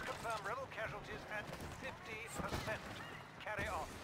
confirm rebel casualties at 50%. Carry on.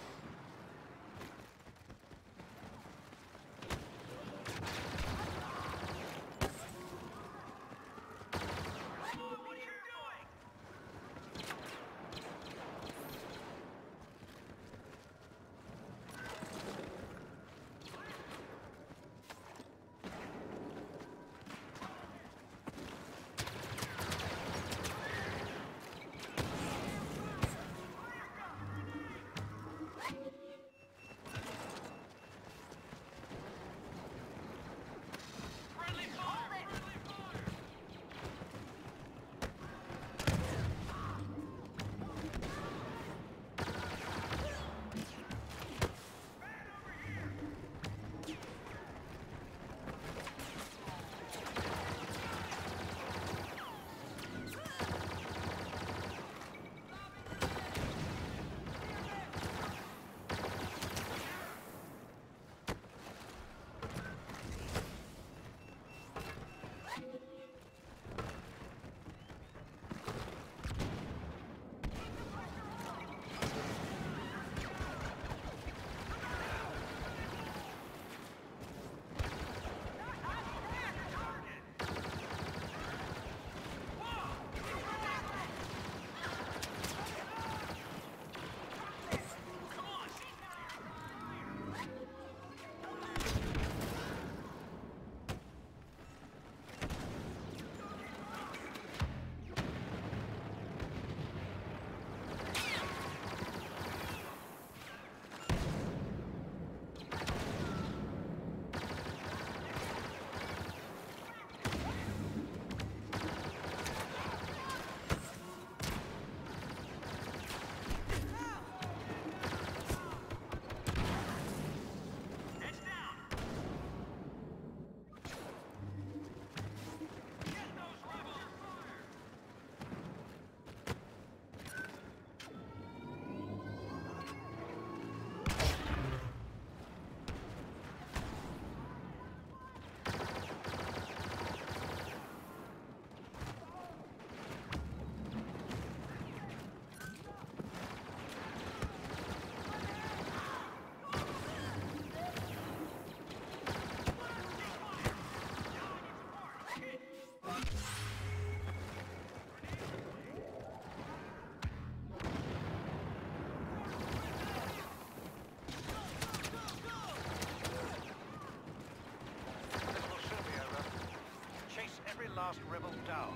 Last down.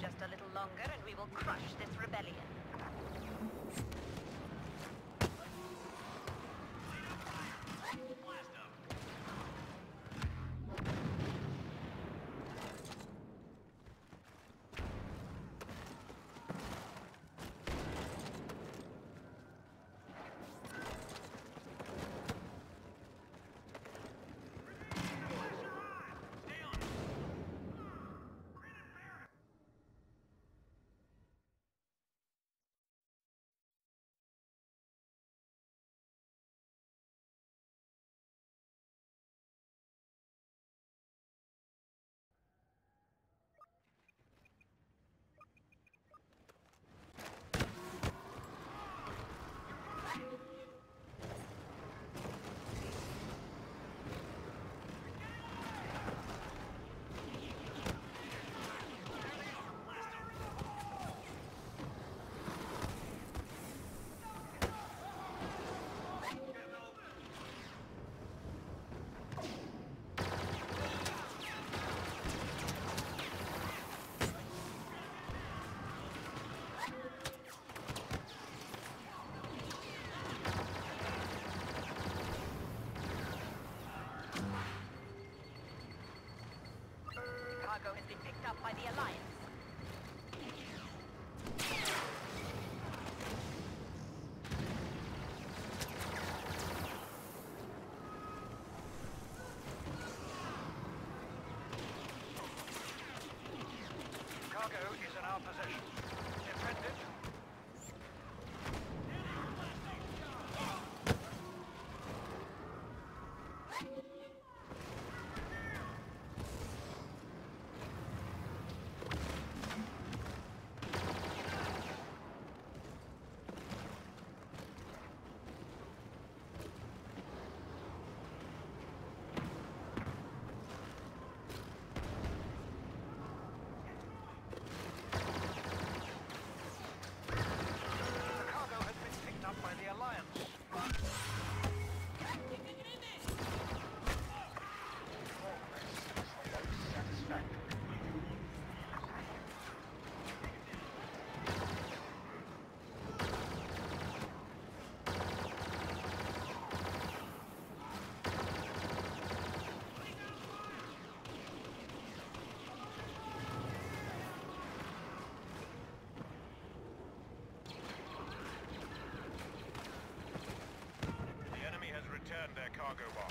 Just a little longer and we will crush this cargo box.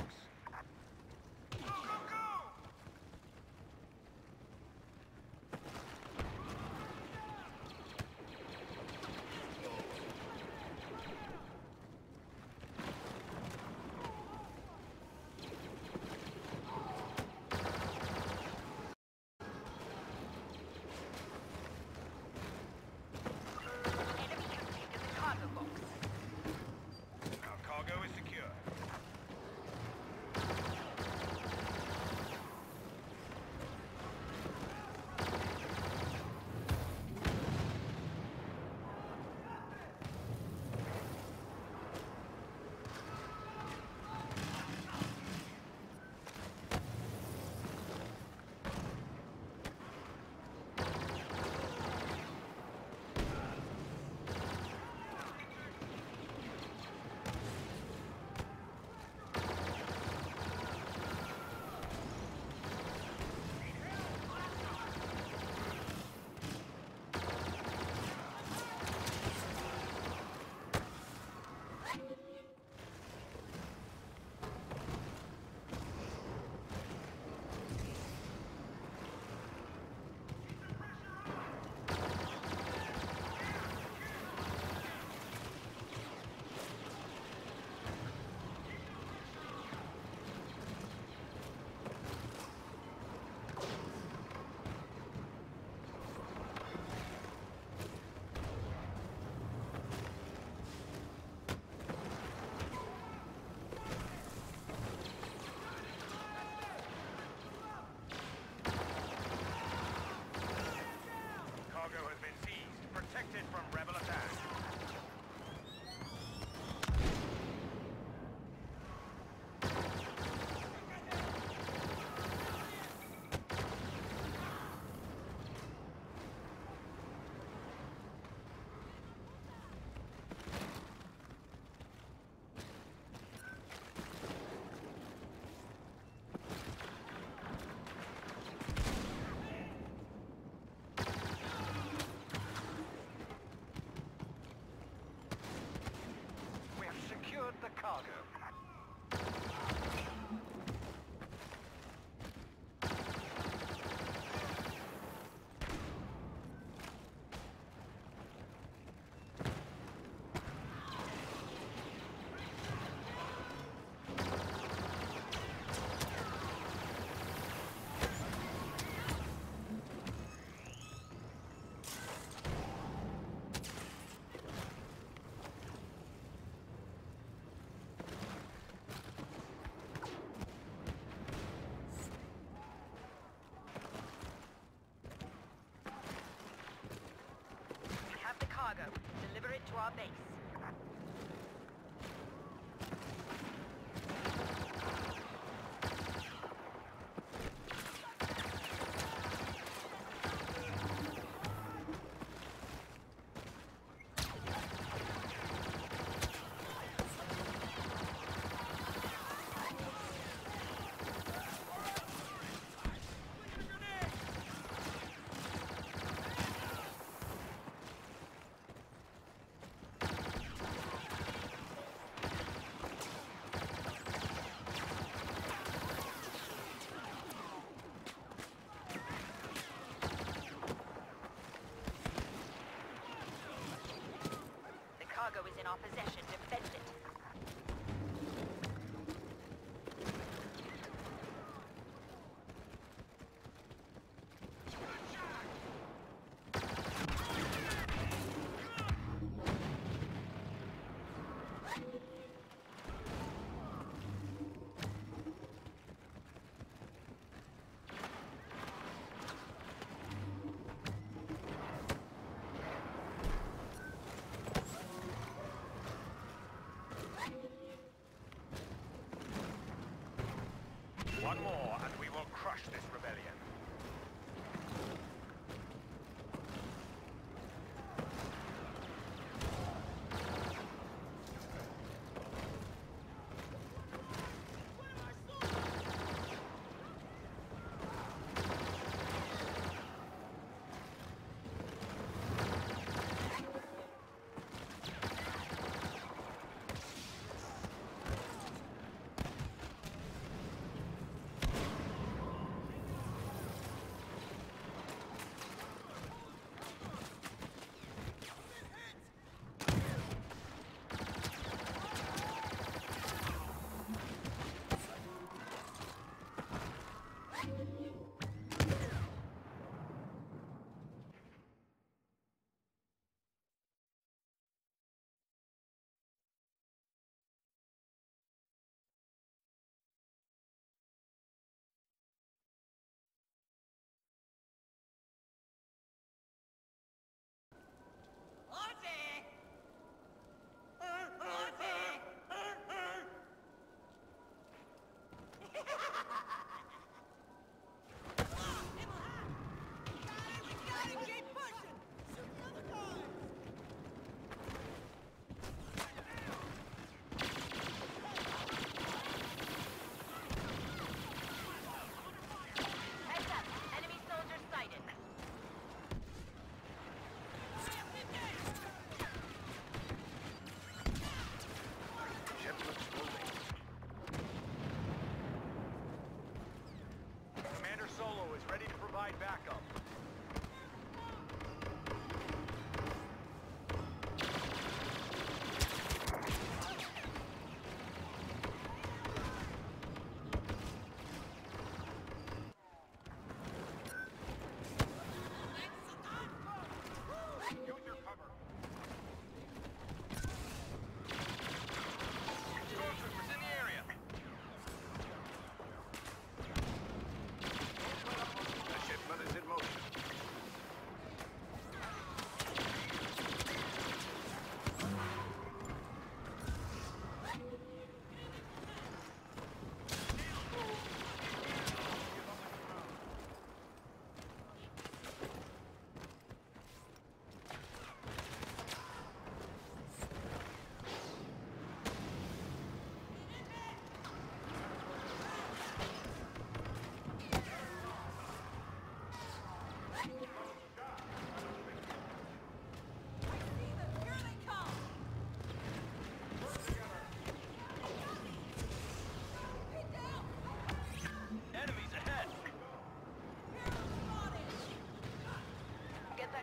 Deliver it to our base. our possession. One more, and we will crush this rebellion.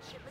that ship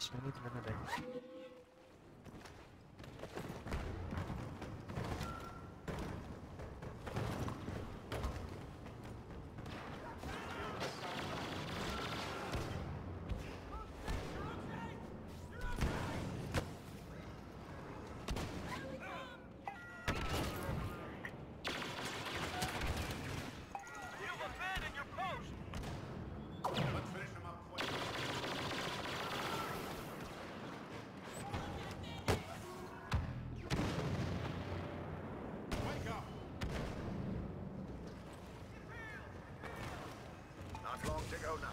しか見てなかったです。To go now.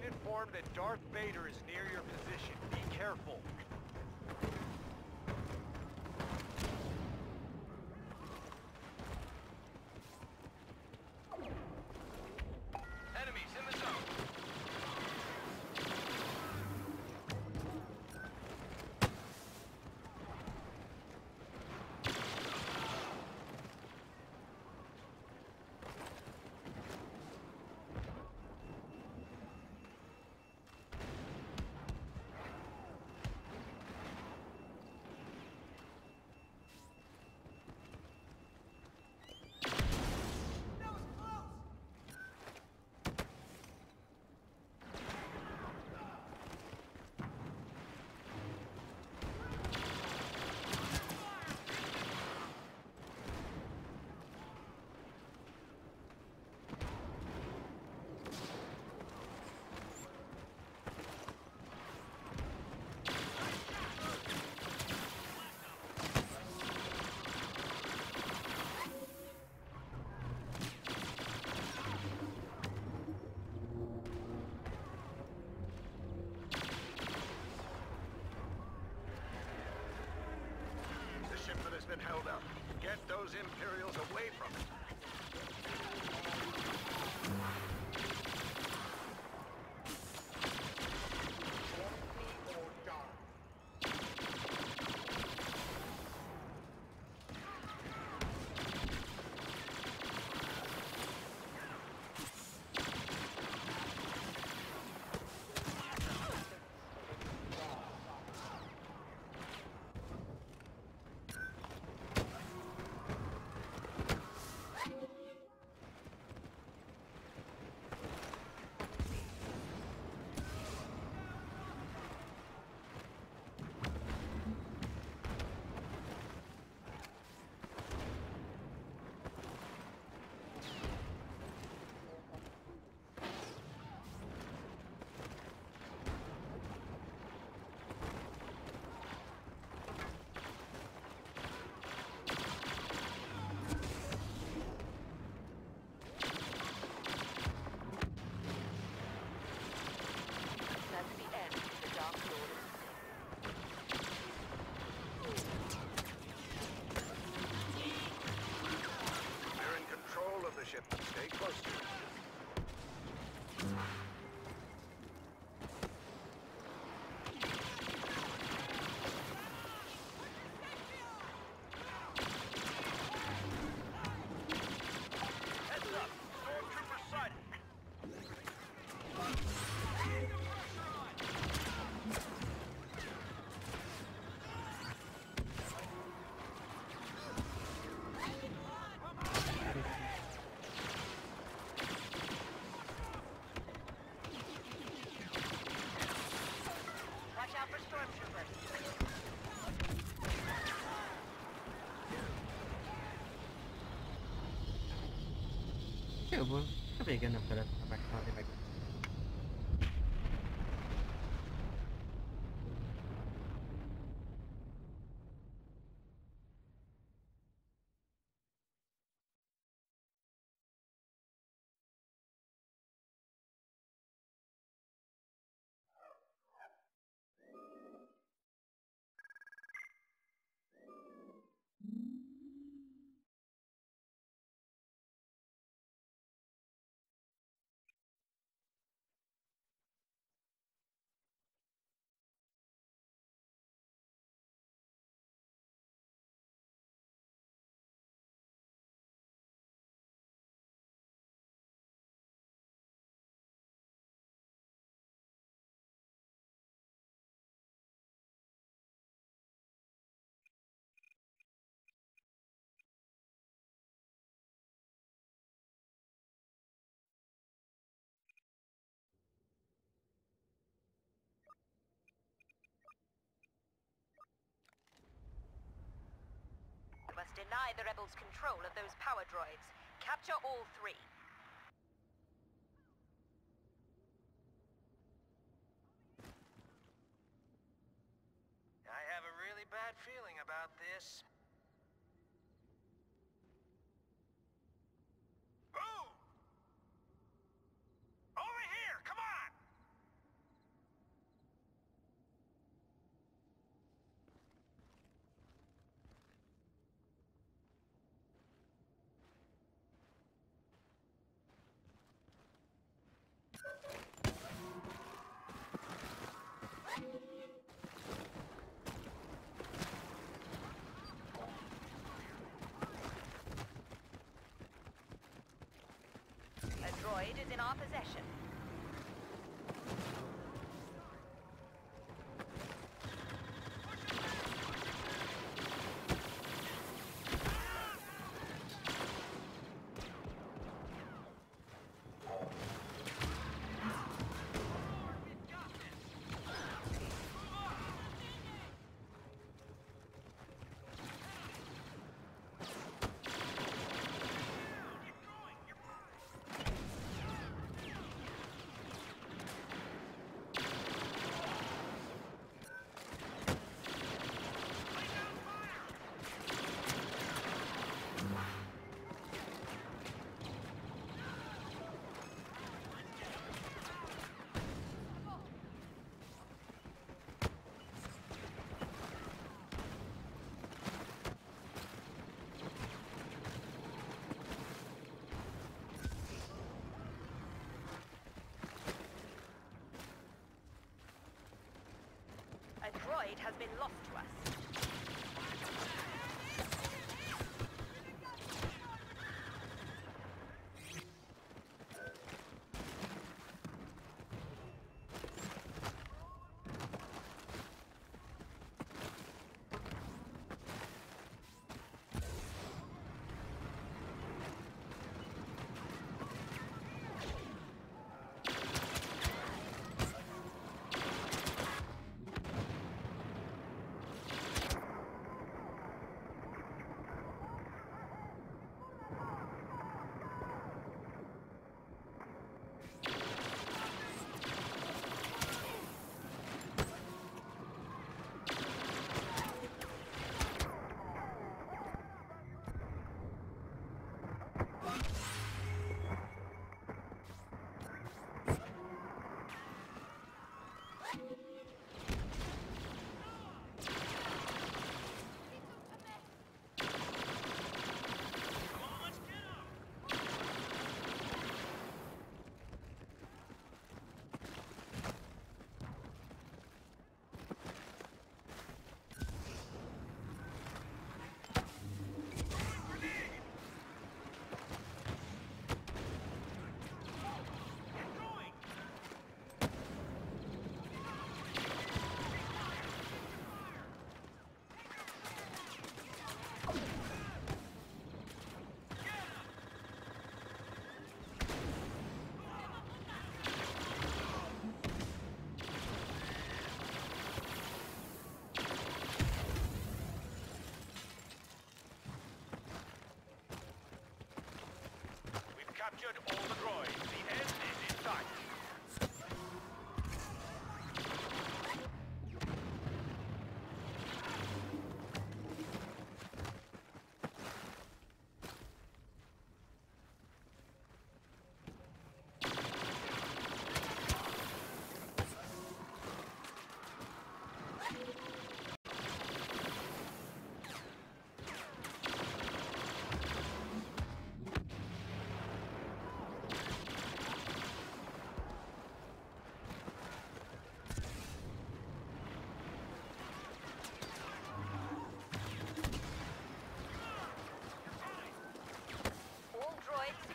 Been informed that Darth Vader is near your position. Be careful. Enemies in the zone. The shipment has been held up. Get those Imperials away Jó, a végén nem kellett Deny the rebels control of those power droids. Capture all three. I have a really bad feeling about this. Is in our possession. A droid has been lost captured all the droids.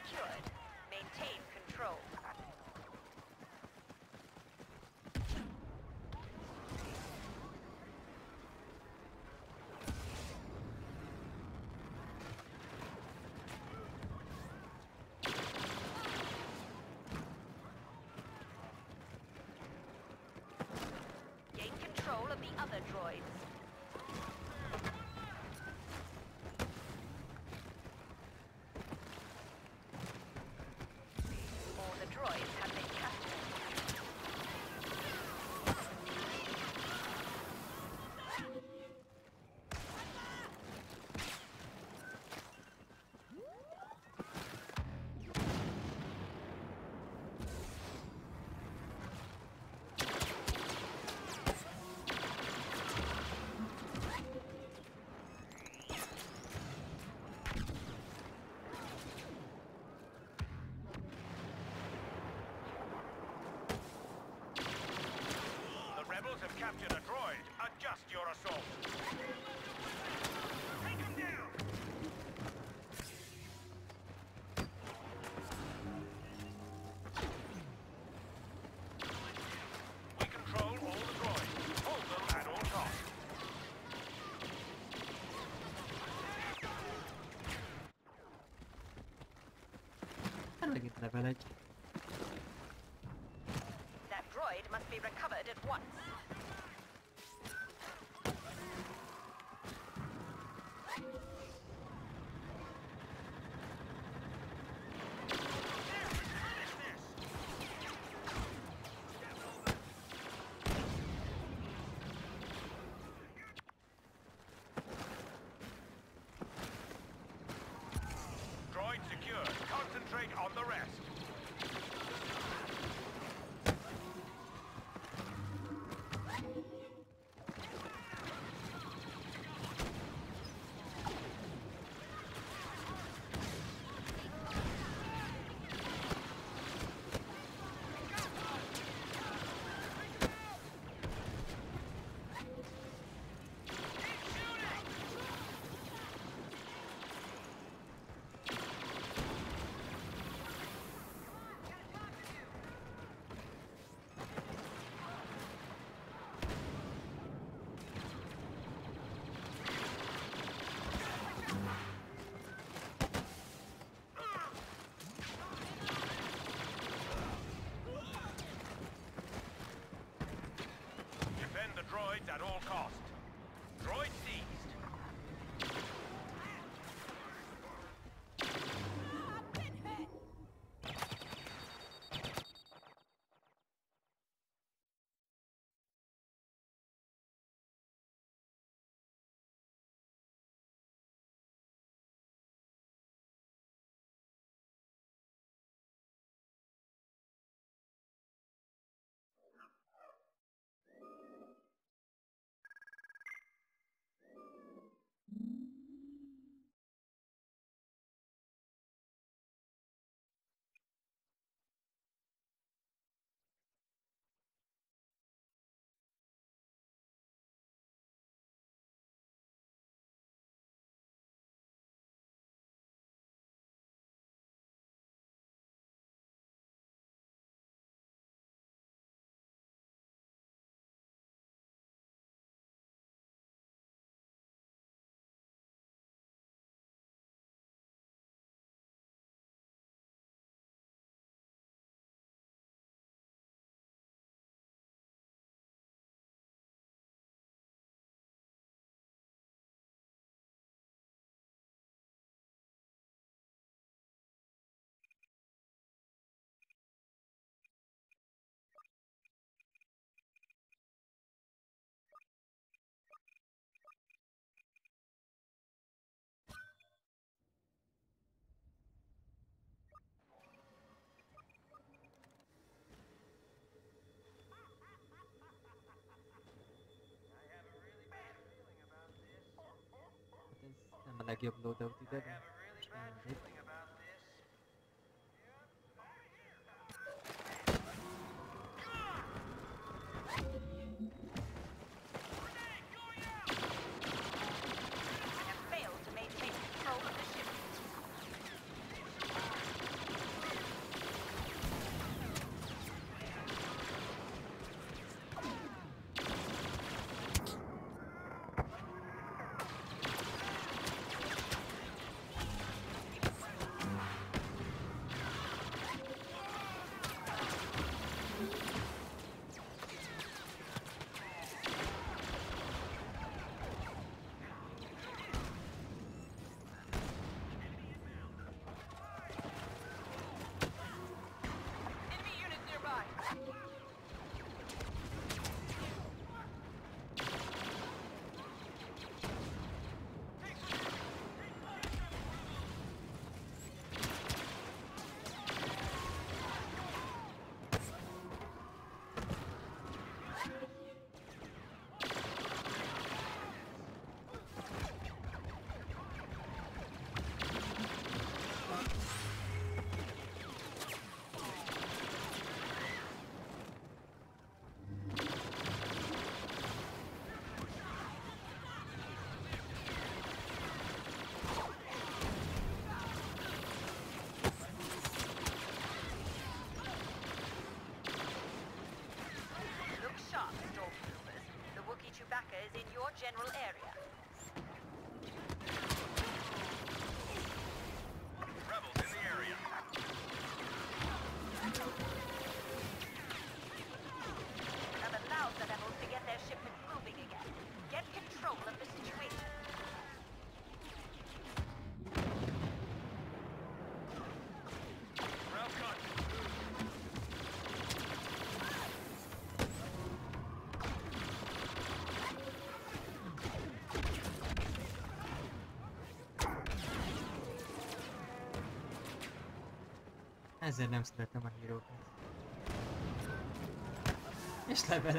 Secured. Maintain control. Gain control of the other droids. Level edge? That droid must be recovered at once. Droid secured. Concentrate on the rest. i-upload daw dito. Really Ezzel nem szeretem a hírókat. És level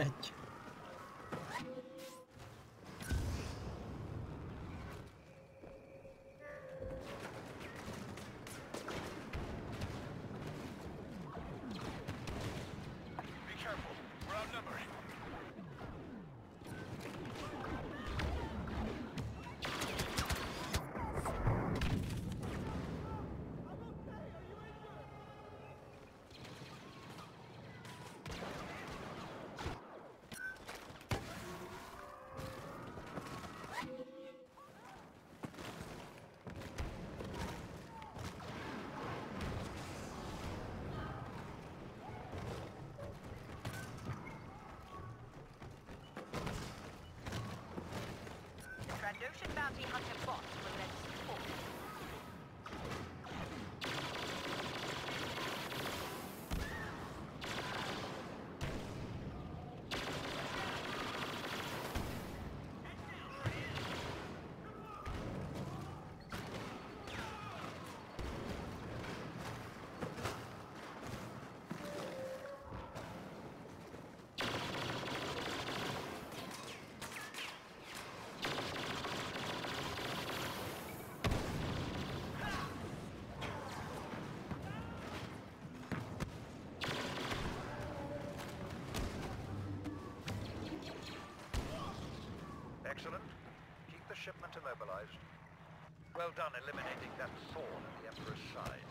Keep immobilized. Well done eliminating that thorn in the Emperor's side.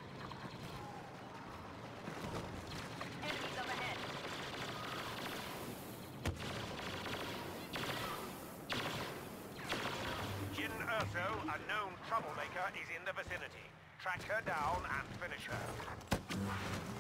Enemies up ahead. Jyn Erso, a known troublemaker, is in the vicinity. Track her down and finish her.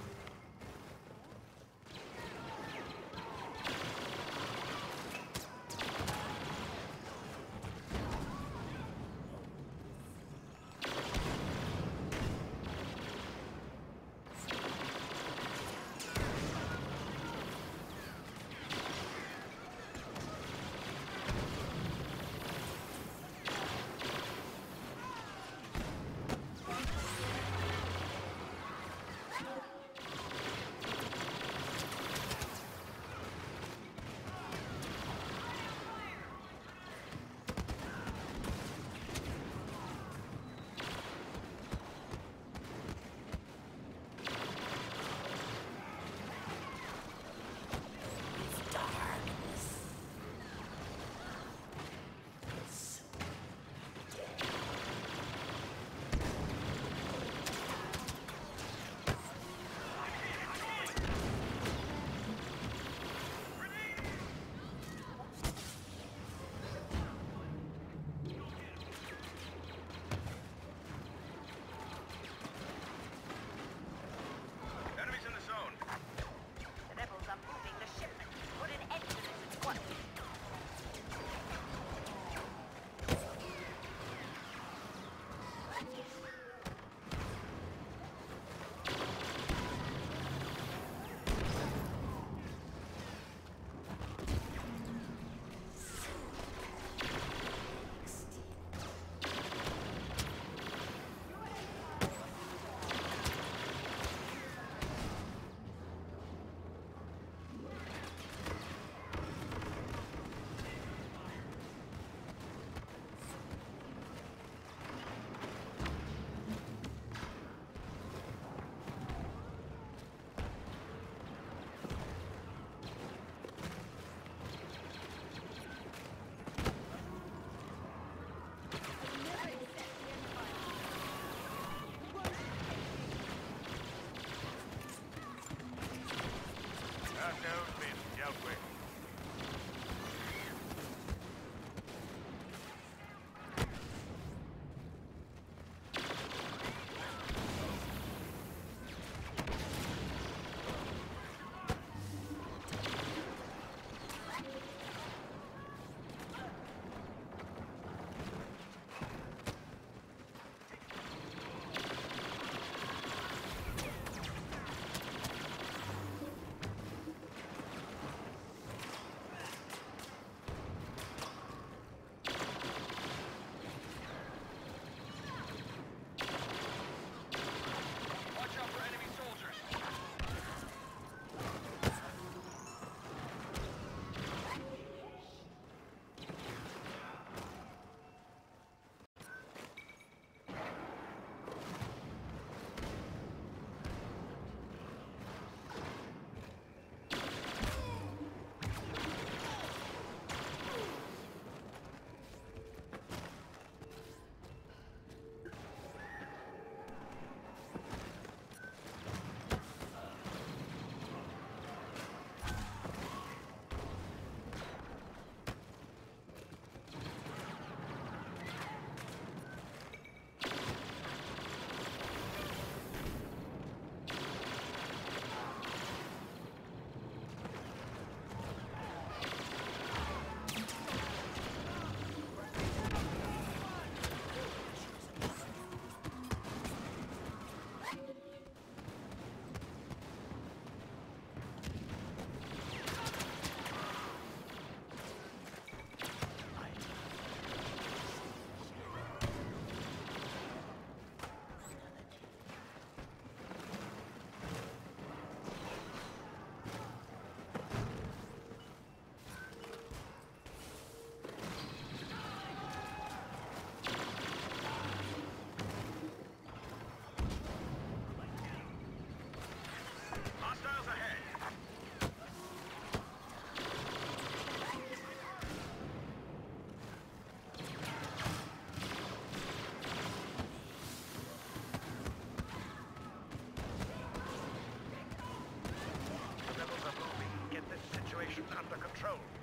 situation under control.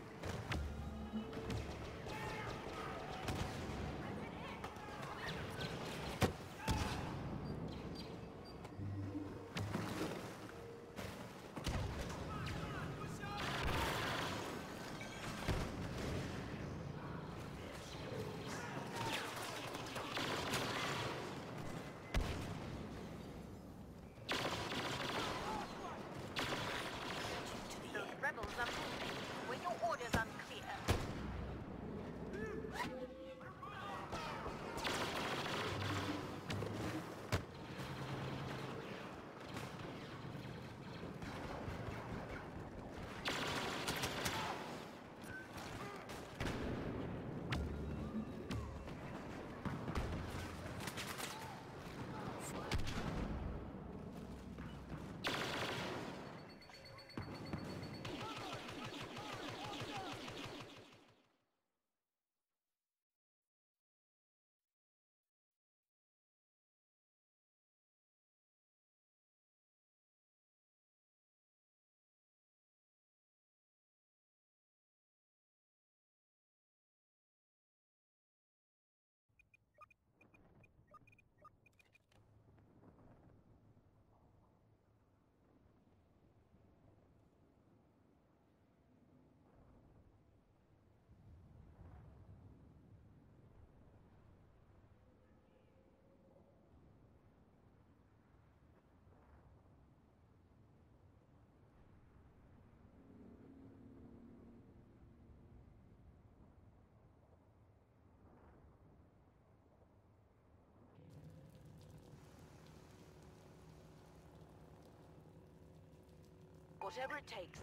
Whatever it takes.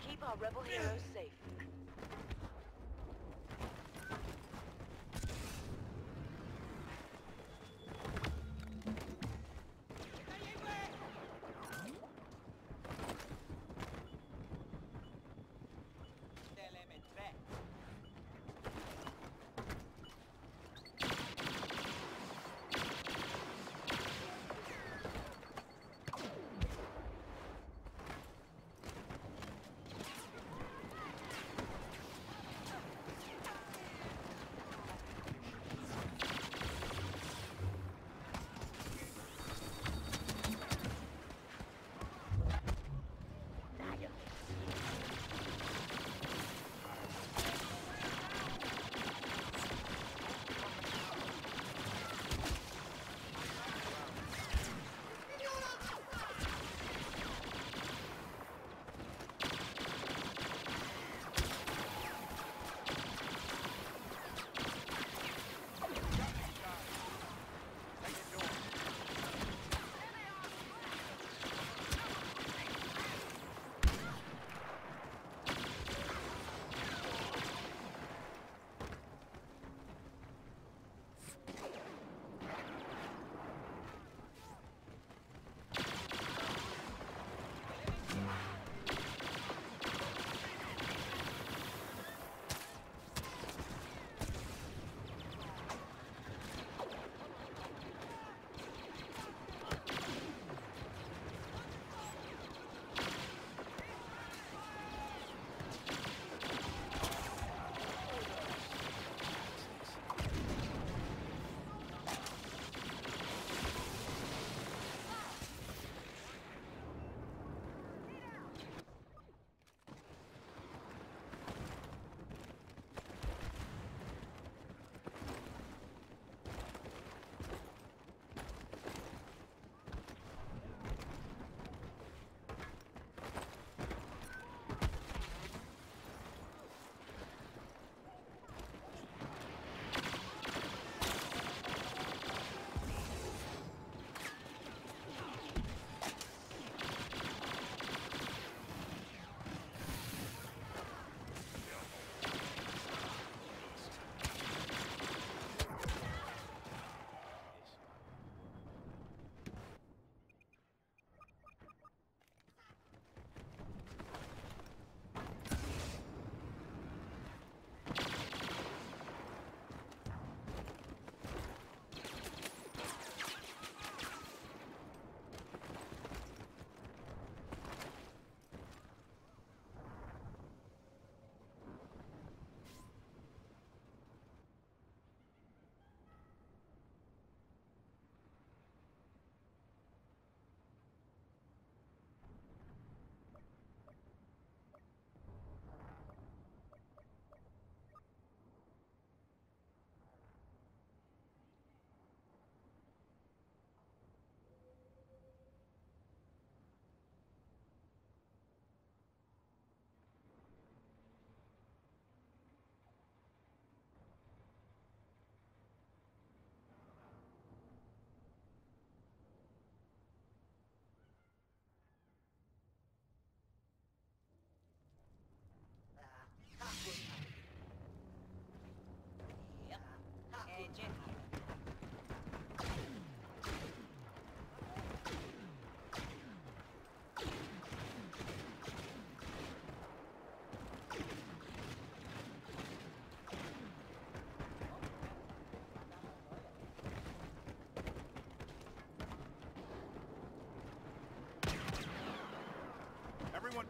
Keep our rebel heroes safe.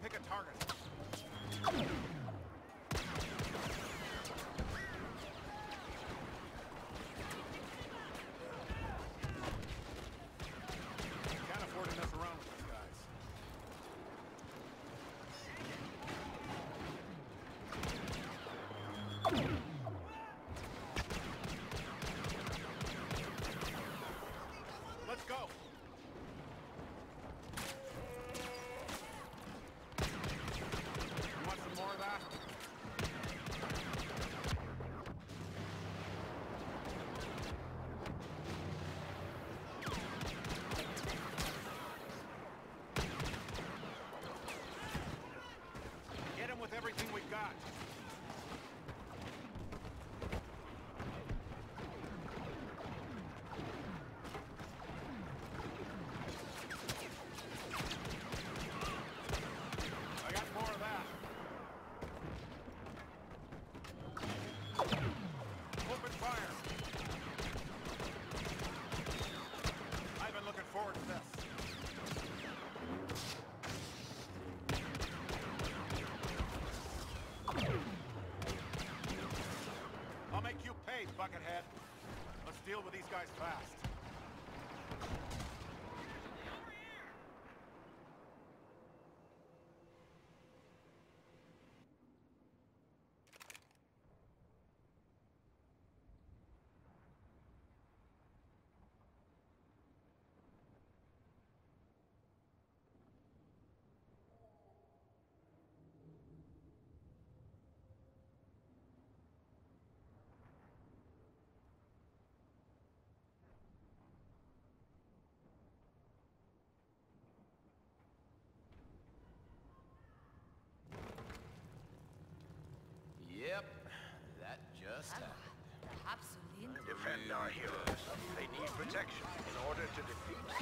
Pick a target. deal with these guys fast. defend our heroes. They need protection in order to defeat the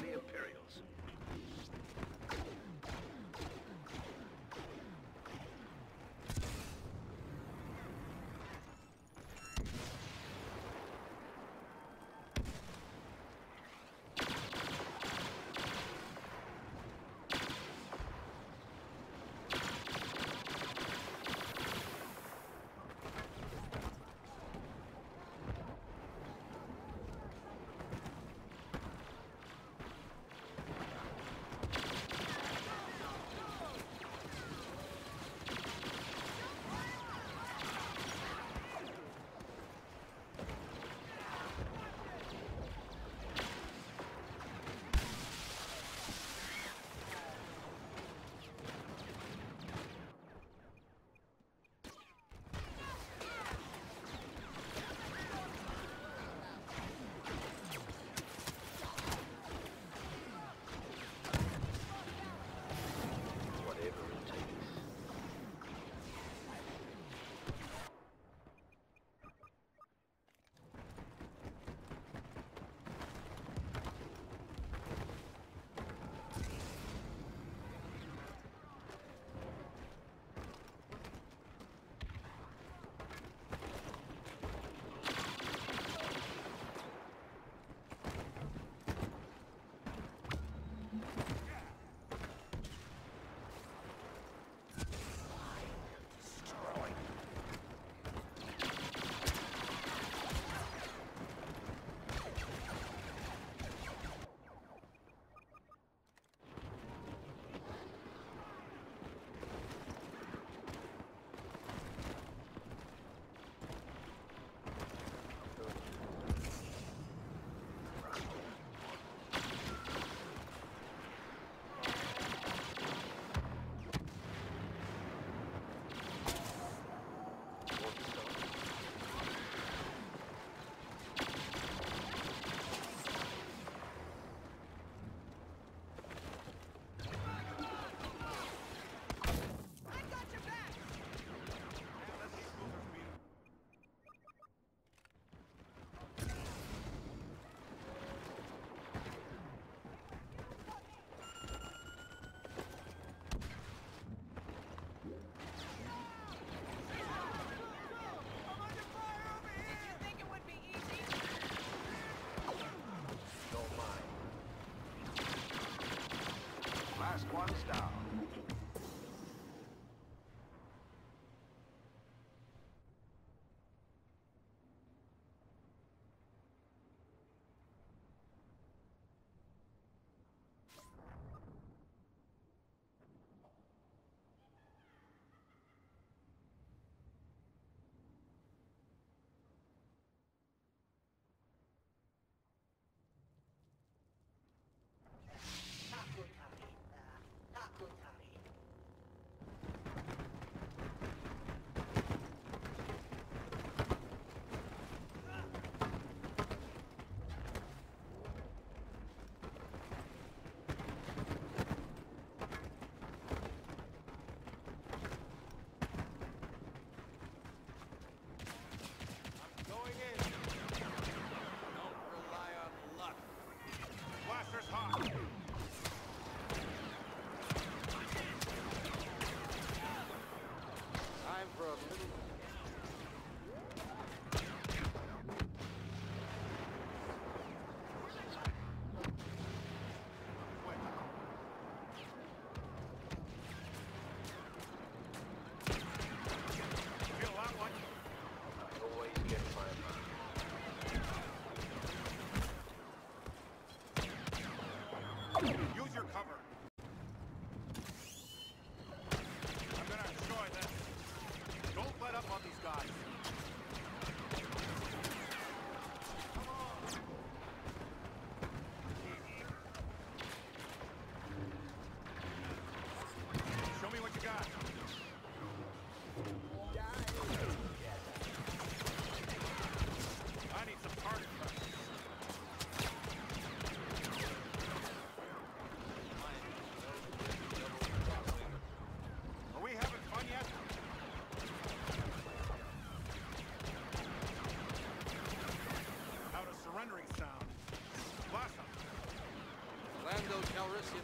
Christensen.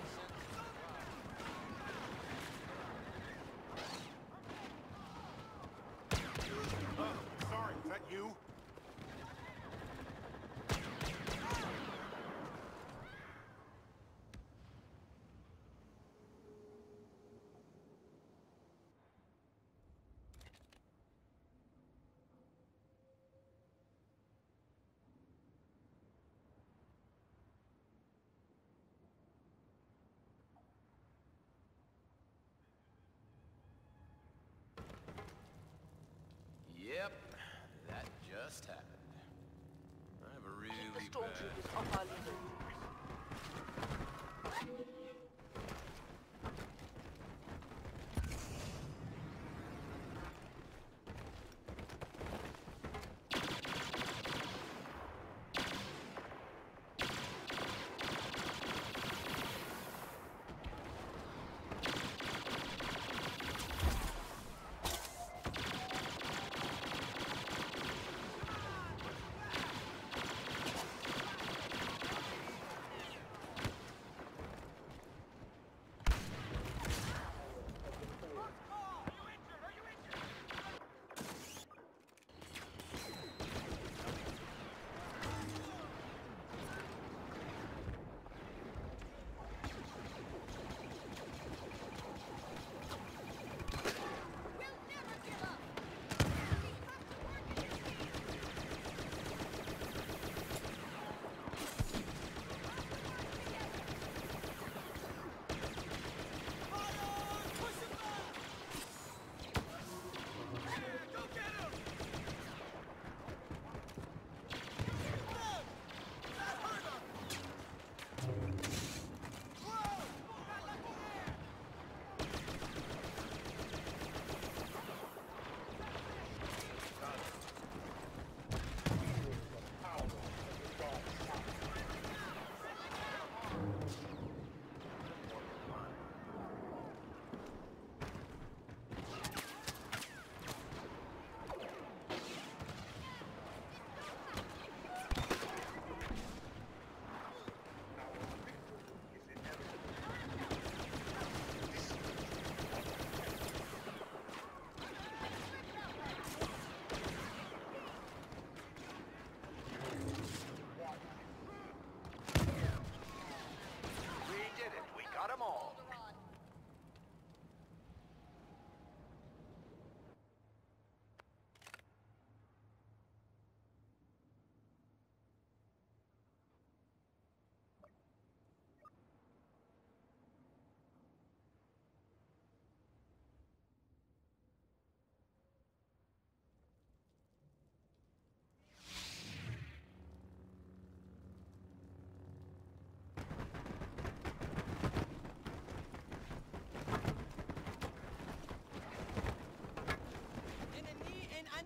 Oh, sorry, is that you? Sturmtyp ist opferlos.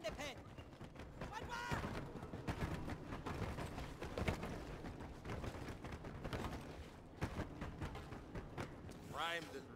the. Primed and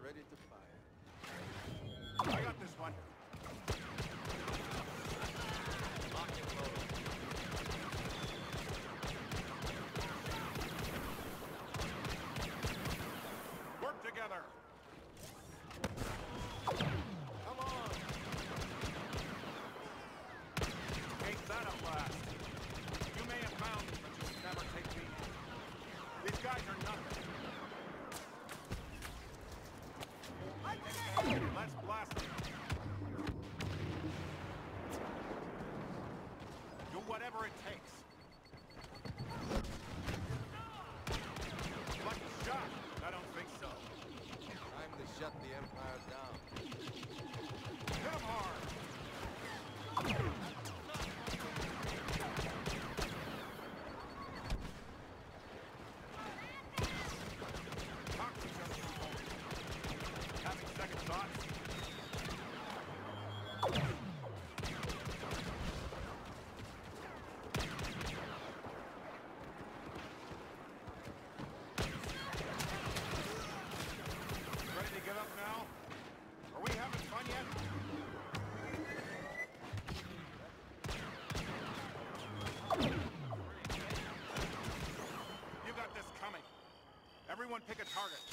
Everyone pick a target.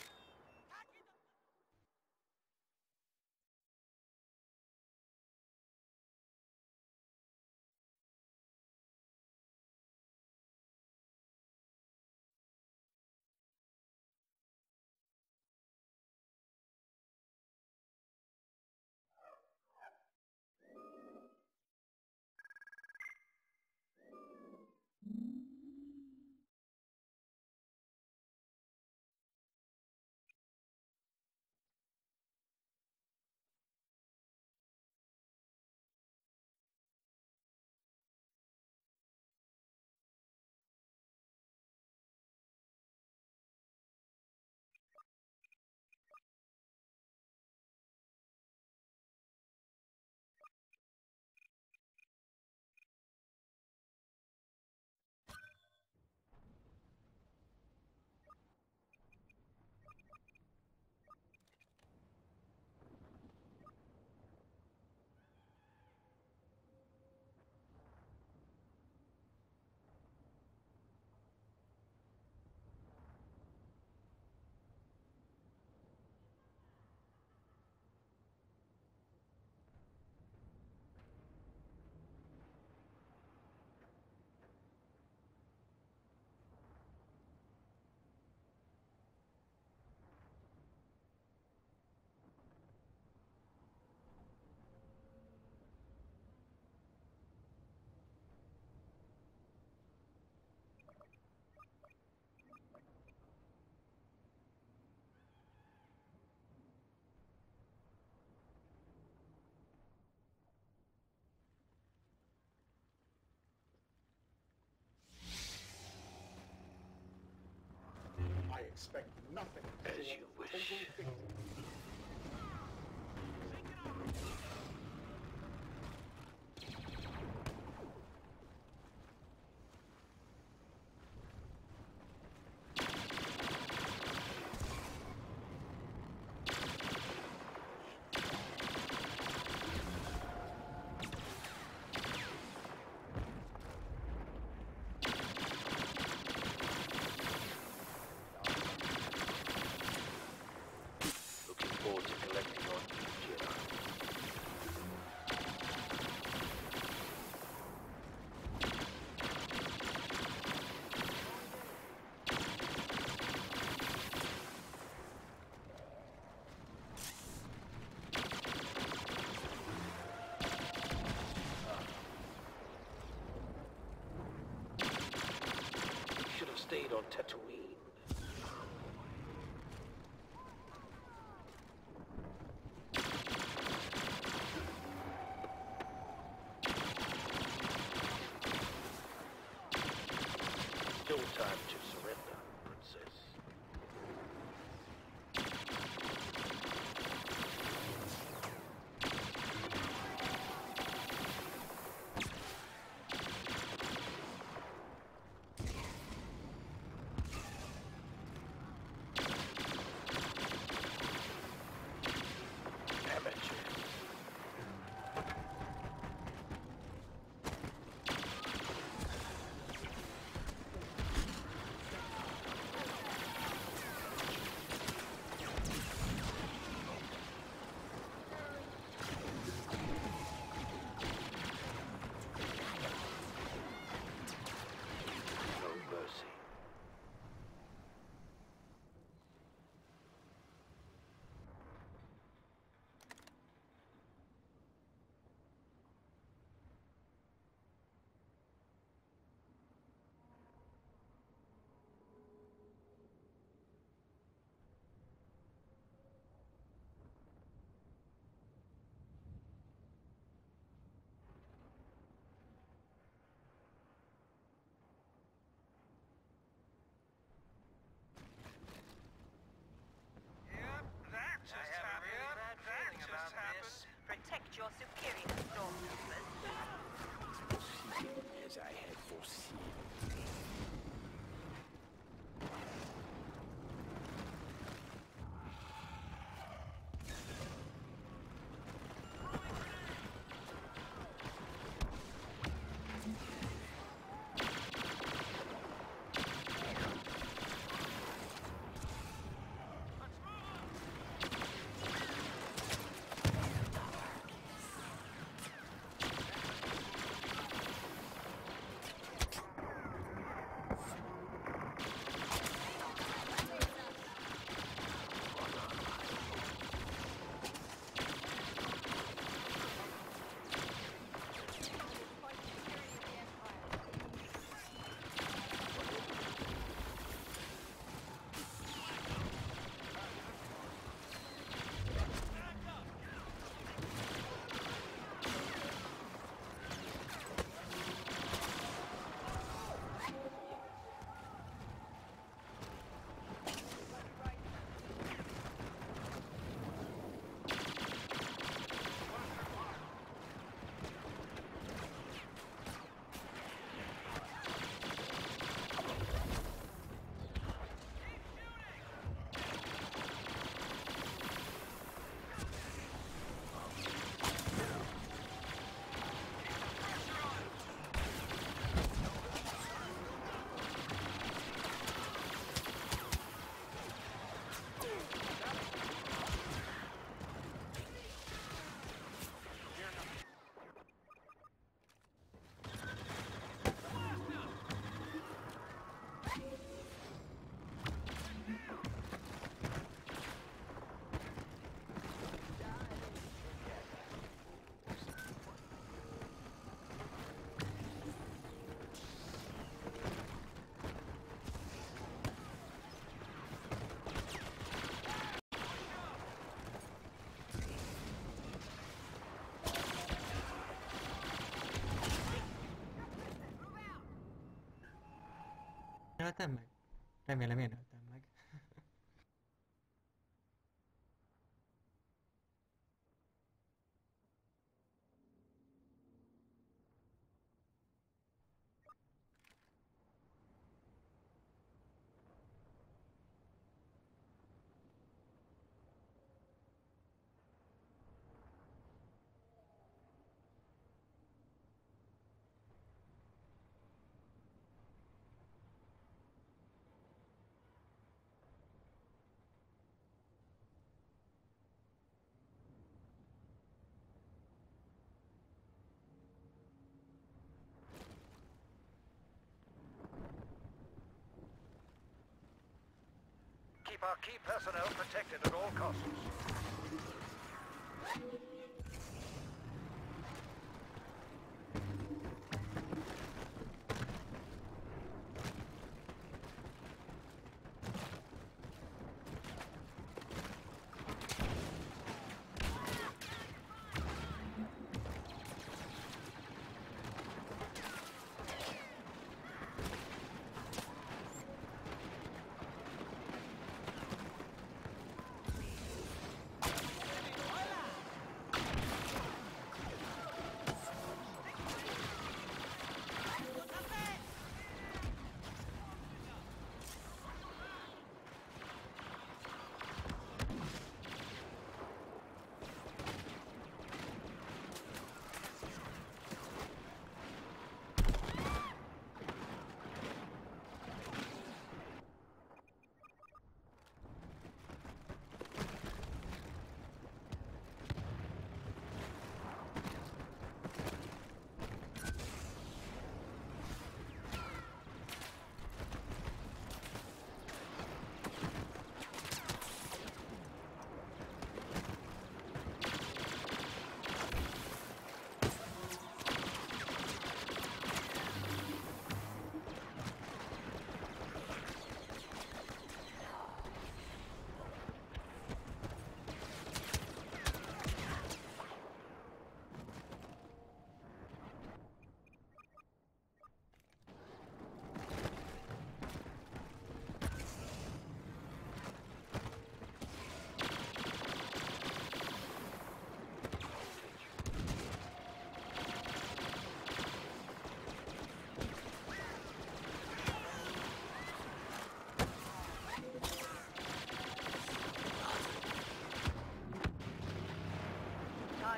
expect nothing. As you wish. stayed on Tatooine. Remélem én Keep our key personnel protected at all costs.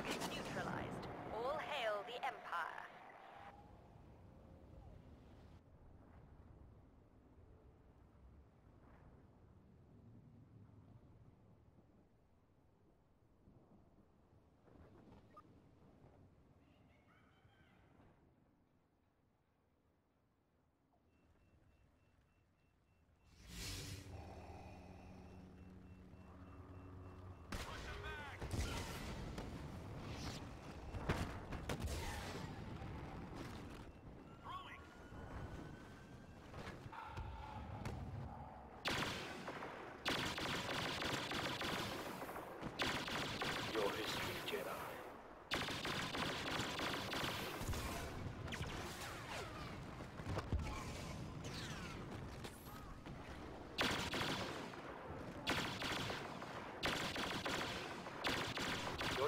Targets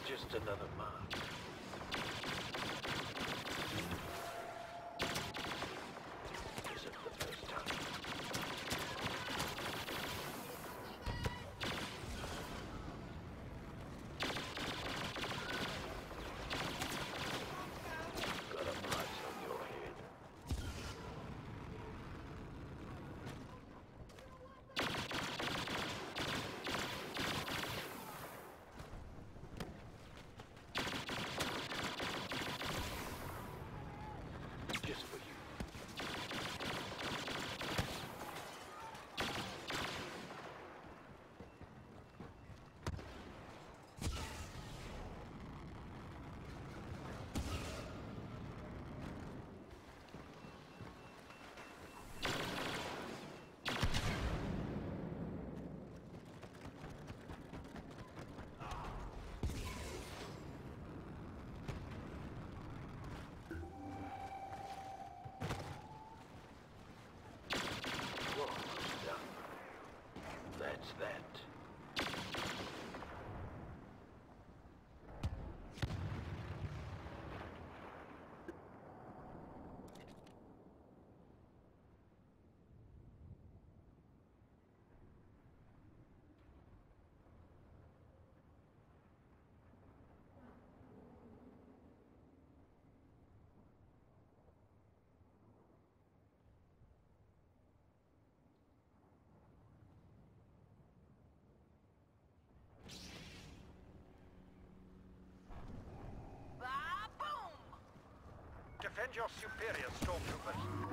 just another your superior, stormtroopers.